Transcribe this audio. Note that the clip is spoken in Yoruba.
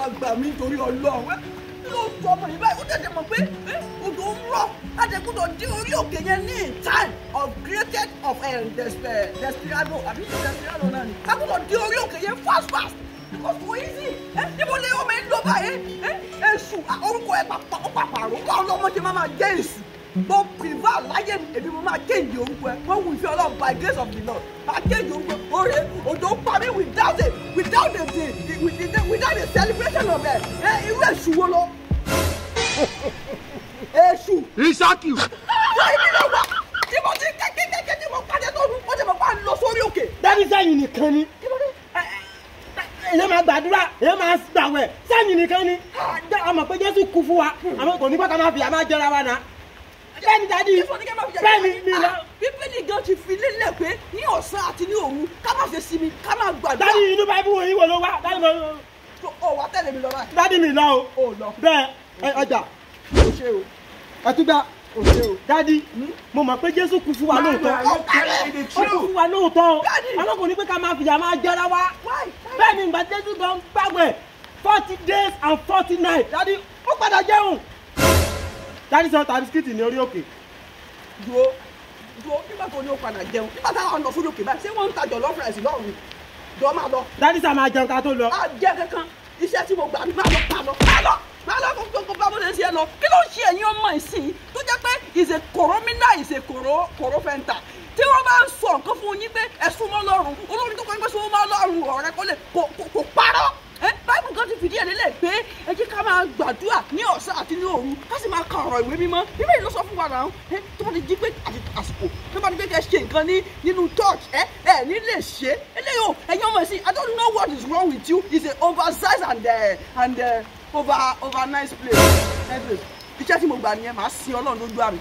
wá gbà mí nítorí ọlọ́run. Ló sọ ọmọ yìí báyìí ó tẹ̀lé mọ̀ pé odò ń rọ̀ adẹ́gbọ́dọ̀ dé orí òkè yẹn ní time of created of despe- desperado àbí desperado náà ni. Agbọ́dọ̀ dé orí òkè yẹn fast fast. Because kò easy. Níbo lè ọmọ yẹn lọ báyìí? Èṣù orúkọ ẹ pàpà ó pàpà rò báwo lọmọ ṣe máa jẹ́ èṣù. Mo prevail láyé mi èmi mo máa kéde orúkọ ẹ. Wọ́n wù ìfẹ́ ọlọ́run by grace of the lord máa kéde orúkọ oore òjò pa ẹ irú èṣù wo lọ? Èṣù Isaki. wọ́n ibi lọ wá tí mo ti kékeré tí mo pàdé tó dùn ó ti mọ̀ pa lọ sórí òkè. dábì sẹ́yìn nìkan ni. Èyàn máa gbàdúrà èyàn máa gbàwẹ̀. Sẹ́yìn nìkan ni. Àmọ̀ pé jésù kú fún wa. Àmọ́ kò ní ká máa fi àmà jẹra wa náà. Bẹ́ẹ̀ni dadi bẹ́ẹ̀ni mi lọ. Bíbélì gan ti fi lélẹ̀ pé ní ọ̀sán àti ní òru ká má ṣe sinmi ká má gbàdúrà. dadi inú báyìí wo yín wo ló wá dadi mo ó wá tẹ̀lé mi lọ báyìí. dadi mi lọ o. Ó lọ. Bẹ́ẹ̀ ọjà ó ṣe o. Ẹtúgbà ó ṣe o. dadi mo mọ̀ pé jésù kú fún wa lóòótọ́. ó kú fún wa lóòótọ́. O ní pé ká máa fi àmà jẹra wa. Wáì bẹ́ẹ̀ni ìgbà jésù gan gbàgbẹ́ forty days and forty nights. Dadi ó padà jẹun. Dadi sọ tàbí skiti ní orí òkè. dúró. Dúró. Nígbà tó ní ó padà jẹun. Nígbà táwọn lọ sórí òkè báyìí ṣé wọ́n ń tajọ̀ lọ́fẹ̀ẹ́sì lọ́rùn jọ máa lọ. dadi sá máa jẹun ká tó lọ. a jẹ kankan iṣẹ́ tí mo gbà ní máa lọ máa lọ máa lọ máa lọ kó gbogbo bá lè ṣe lọ. Kí ló ń ṣe ẹ̀yin ọmọ ìsìn? Tó jẹ́ pé ìṣe kòrómínà ìṣe kòró kòró fẹ́ntà tí wọ́n bá ń sọ nǹkan fún yín pé ẹ súnmọ́ lọ́rùn olórin tó kọ́ yín pé súnmọ́ lọ́rùn ọ̀rẹ́ kó lè kò kò kò parọ́. Báyìí kan ti fìdí ẹ̀ lélẹ̀ pé ẹ jẹ́ ká máa gbàdúrà ní ọ̀sán àti ní òru ká sì máa ka ọ̀rọ̀ ìwé mímọ́. Bíbélì ló sọ fún wa náà ẹ tó bá ti jí pé àsìkò tó bá ti pé kẹ́ ṣe nǹkan ní nínú church ẹ ẹ ní lè ṣe. Eléyìí ọmọ ẹ̀sìn I don't know what is wrong with you it's a oversize and uh, and uh, over over nice place. iṣẹ́ tí mo gbà nìyẹn màá sin ọlọ́run lójú àmì.